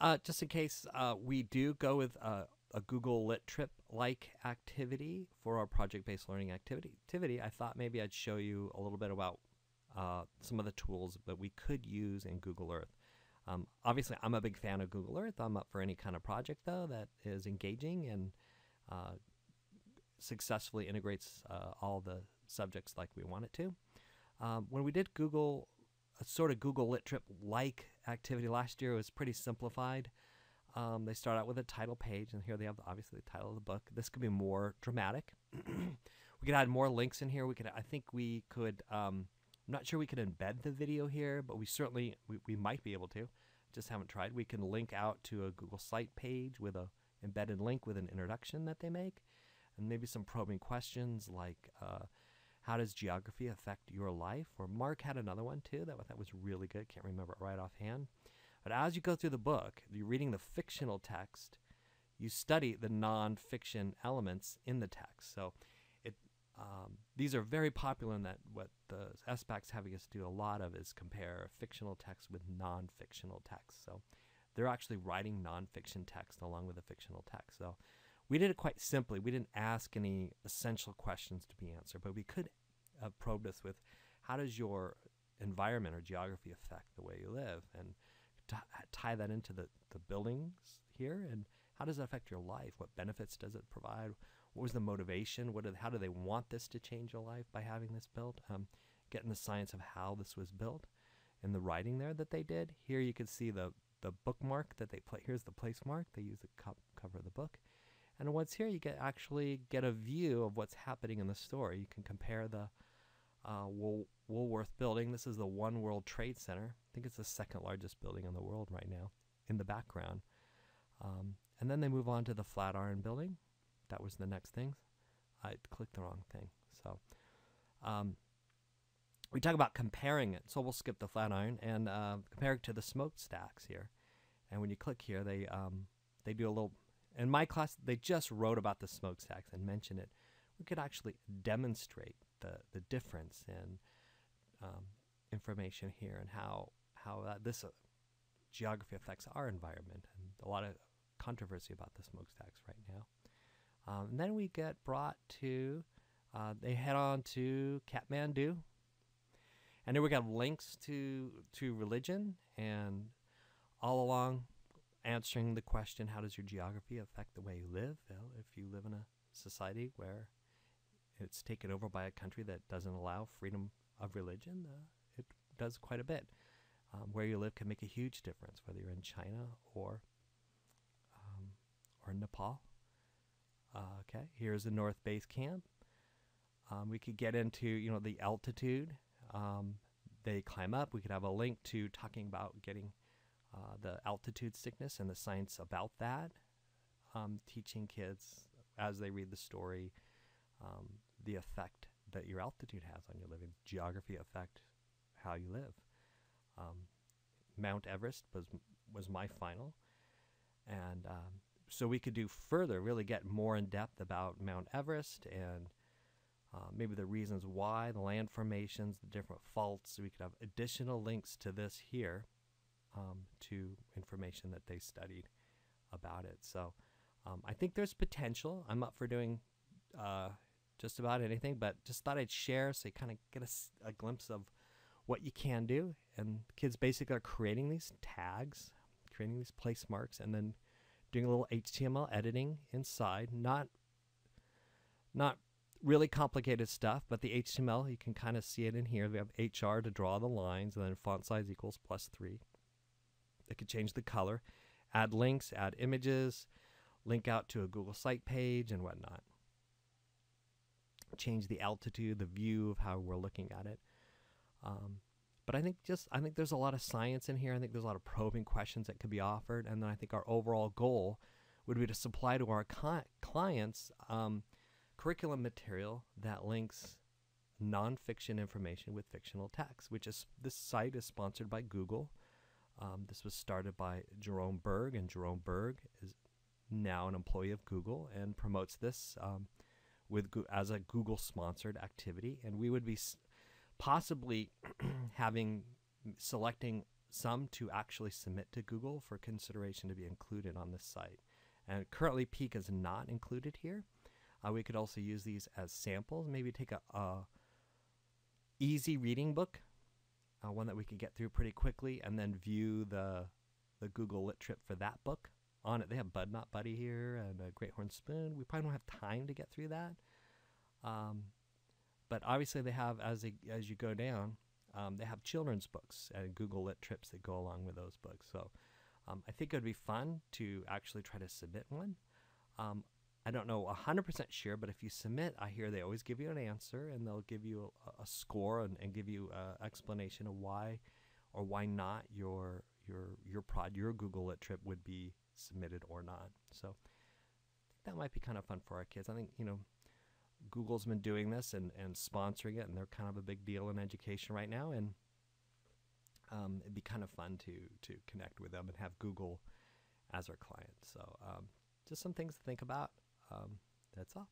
Uh, just in case, uh, we do go with uh, a Google Lit Trip like activity for our project based learning activity. activity. I thought maybe I'd show you a little bit about uh, some of the tools that we could use in Google Earth. Um, obviously, I'm a big fan of Google Earth. I'm up for any kind of project, though, that is engaging and uh, successfully integrates all the subjects like we want it to. Um, when we did Google, a sort of Google Lit Trip like activity last year, was pretty simplified. Um, they start out with a title page, and here they have obviously the title of the book. This could be more dramatic. we could add more links in here. We could, I think, we could. Um, I'm not sure we could embed the video here, but we certainly we, we might be able to. Just haven't tried. We can link out to a Google site page with a embedded link with an introduction that they make, and maybe some probing questions like. Uh, how does geography affect your life? Or Mark had another one too that thought was really good. Can't remember it right offhand. But as you go through the book, you're reading the fictional text, you study the nonfiction elements in the text. So it um, these are very popular in that what the SBAC's having us do a lot of is compare fictional text with non-fictional text. So they're actually writing nonfiction text along with the fictional text. So we did it quite simply. We didn't ask any essential questions to be answered, but we could have probed this with how does your environment or geography affect the way you live? And tie that into the, the buildings here and how does it affect your life? What benefits does it provide? What was the motivation? What how do they want this to change your life by having this built? Um, getting the science of how this was built and the writing there that they did. Here you can see the, the bookmark that they play. Here's the place mark. They use the co cover of the book. And once here, you get actually get a view of what's happening in the story. You can compare the uh, Wool, Woolworth building. This is the One World Trade Center. I think it's the second largest building in the world right now in the background. Um, and then they move on to the Flatiron building. That was the next thing. I clicked the wrong thing. So um, we talk about comparing it. So we'll skip the Flatiron and uh, compare it to the smokestacks here. And when you click here, they um, they do a little. In my class, they just wrote about the smokestacks and mentioned it. We could actually demonstrate the the difference in um, information here and how how uh, this uh, geography affects our environment, and a lot of controversy about the smokestacks right now. Um, and then we get brought to, uh, they head on to Kathmandu, and then we got links to to religion, and all along answering the question, how does your geography affect the way you live? Well, if you live in a society where it's taken over by a country that doesn't allow freedom of religion, uh, it does quite a bit. Um, where you live can make a huge difference, whether you're in China or um, or Nepal. Uh, okay, here's the North Base camp. Um, we could get into you know the altitude. Um, they climb up. We could have a link to talking about getting uh, the altitude sickness and the science about that. Um, teaching kids as they read the story um, the effect that your altitude has on your living. Geography affect how you live. Um, Mount Everest was was my final, and um, so we could do further, really get more in depth about Mount Everest and uh, maybe the reasons why, the land formations, the different faults. We could have additional links to this here um, to information that they studied about it. So um, I think there's potential. I'm up for doing uh, just about anything, but just thought I'd share so you kind of get a, a glimpse of what you can do. And kids basically are creating these tags, creating these place marks, and then doing a little HTML editing inside. Not not really complicated stuff, but the HTML you can kind of see it in here. We have HR to draw the lines, and then font size equals plus three. They could change the color, add links, add images, link out to a Google site page, and whatnot. Change the altitude, the view of how we're looking at it. Um, but I think just I think there's a lot of science in here. I think there's a lot of probing questions that could be offered, and then I think our overall goal would be to supply to our clients um, curriculum material that links nonfiction information with fictional text. Which is this site is sponsored by Google. Um, this was started by Jerome Burg, and Jerome Burg is now an employee of Google and promotes this um, with as a Google sponsored activity. And we would be possibly having selecting some to actually submit to Google for consideration to be included on this site. And currently, Peak is not included here. Uh, we could also use these as samples. Maybe take a, a easy reading book, uh, one that we could get through pretty quickly, and then view the the Google Lit Trip for that book. On it, they have Bud Not Buddy here and a Great Horn Spoon. We probably don't have time to get through that. Um, but obviously, they have as they, as you go down, um, they have children's books and Google Lit trips that go along with those books. So um, I think it would be fun to actually try to submit one. Um, I don't know 100% sure, but if you submit, I hear they always give you an answer and they'll give you a, a score and, and, give you an explanation of why or why not your your your prod your Google Lit trip would be submitted or not. So that might be kind of fun for our kids. I think you know Google's been doing this and, and sponsoring it, and they're kind of a big deal in education right now. And um, it'd be kind of fun to to connect with them and have Google as our client. So um, just some things to think about. Um, that's all.